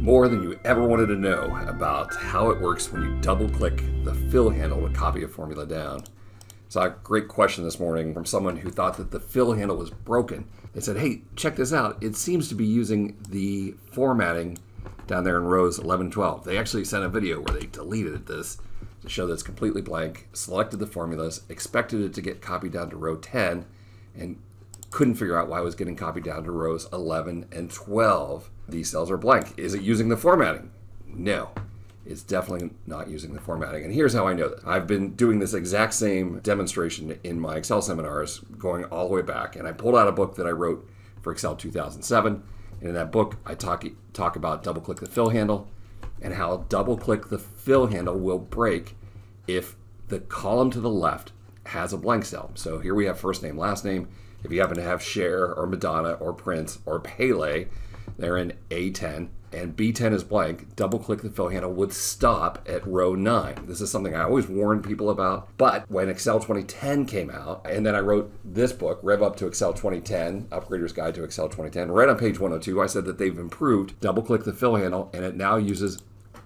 more than you ever wanted to know about how it works when you double click the fill handle to copy a formula down. So, a great question this morning from someone who thought that the fill handle was broken. They said, Hey, check this out. It seems to be using the formatting down there in rows 11 12. They actually sent a video where they deleted this to show that it's completely blank, selected the formulas, expected it to get copied down to row 10, and couldn't figure out why it was getting copied down to rows 11 and 12. These cells are blank. Is it using the formatting? No. It's definitely not using the formatting. And here's how I know that. I've been doing this exact same demonstration in my Excel seminars going all the way back. And I pulled out a book that I wrote for Excel 2007. And in that book, I talk, talk about double click the fill handle and how double click the fill handle will break if the column to the left has a blank cell. So here we have first name, last name. If you happen to have Cher or Madonna or Prince or Pele, they're in A10 and B10 is blank, double click the fill handle would stop at row 9. This is something I always warn people about. But when Excel 2010 came out, and then I wrote this book, Rev Up to Excel 2010, Upgrader's Guide to Excel 2010, right on page 102, I said that they've improved double click the fill handle and it now uses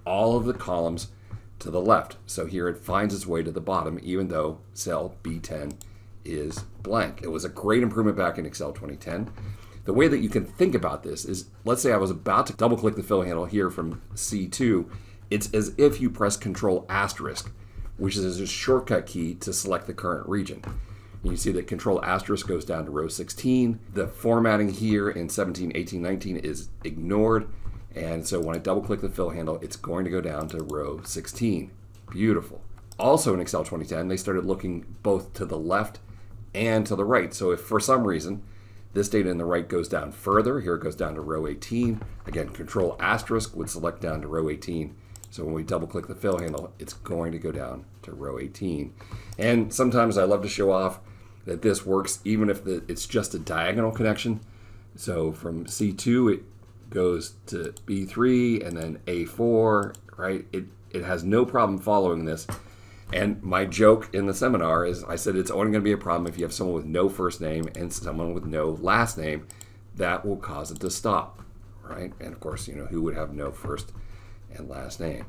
all of the columns to the left. So here it finds its way to the bottom, even though cell B10 is blank. It was a great improvement back in Excel 2010. The way that you can think about this is let's say I was about to double click the fill handle here from C2. It's as if you press Control asterisk, which is a shortcut key to select the current region. And you see that Control asterisk goes down to row 16. The formatting here in 17, 18, 19 is ignored. And so when I double click the fill handle, it's going to go down to row 16. Beautiful. Also in Excel 2010, they started looking both to the left and to the right. So if for some reason this data in the right goes down further. Here it goes down to row 18. Again, control asterisk would select down to row 18. So when we double click the fill handle, it's going to go down to row 18. And sometimes I love to show off that this works even if the, it's just a diagonal connection. So from C2, it goes to B3 and then A4, right? It, it has no problem following this. And my joke in the seminar is I said it's only going to be a problem if you have someone with no first name and someone with no last name. That will cause it to stop, right? And of course, you know, who would have no first and last name?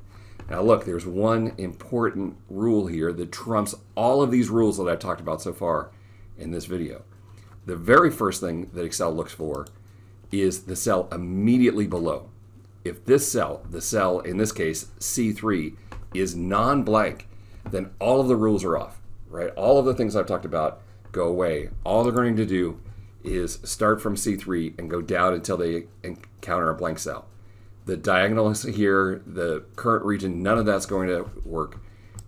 Now, look, there's one important rule here that trumps all of these rules that I've talked about so far in this video. The very first thing that Excel looks for is the cell immediately below. If this cell, the cell in this case, C3, is non blank, then all of the rules are off, right? All of the things I've talked about go away. All they're going to do is start from C3 and go down until they encounter a blank cell. The diagonals here, the current region, none of that's going to work.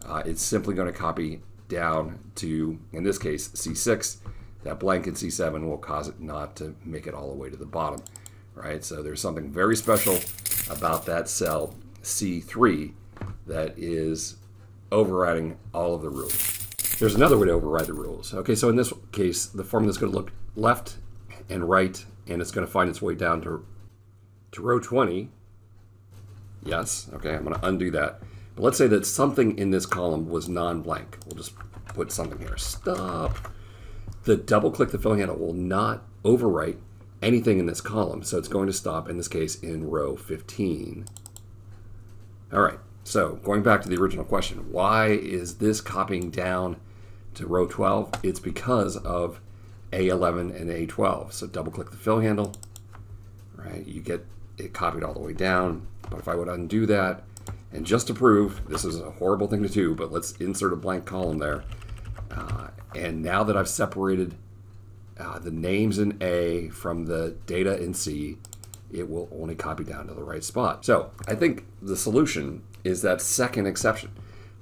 Uh, it's simply going to copy down to, in this case, C6. That blank in C7 will cause it not to make it all the way to the bottom, right? So there's something very special about that cell C3 that is overriding all of the rules. There's another way to override the rules. Okay, so in this case, the formula is going to look left and right, and it's going to find its way down to, to row 20. Yes, okay, I'm going to undo that. But let's say that something in this column was non-blank. We'll just put something here. Stop. The double click the fill handle will not overwrite anything in this column, so it's going to stop, in this case, in row 15. All right, so going back to the original question, why is this copying down to row 12? It's because of A11 and A12. So double click the fill handle, right? You get it copied all the way down. But if I would undo that, and just to prove, this is a horrible thing to do, but let's insert a blank column there. Uh, and now that I've separated uh, the names in A from the data in C, it will only copy down to the right spot. So I think the solution is that second exception.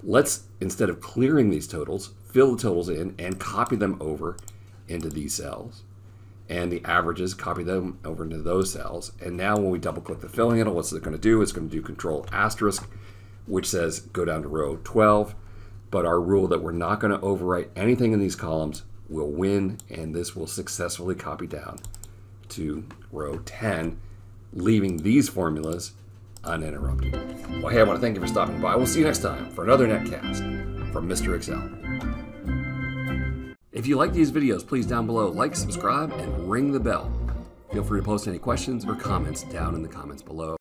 Let's, instead of clearing these totals, fill the totals in and copy them over into these cells. And the averages, copy them over into those cells. And now when we double click the fill handle, what's it going to do? It's going to do control asterisk, which says go down to row 12. But our rule that we're not going to overwrite anything in these columns will win, and this will successfully copy down to row 10, leaving these formulas uninterrupted. Well, hey, I want to thank you for stopping by. We'll see you next time for another netcast from Mr. Excel. If you like these videos, please down below like, subscribe, and ring the bell. Feel free to post any questions or comments down in the comments below.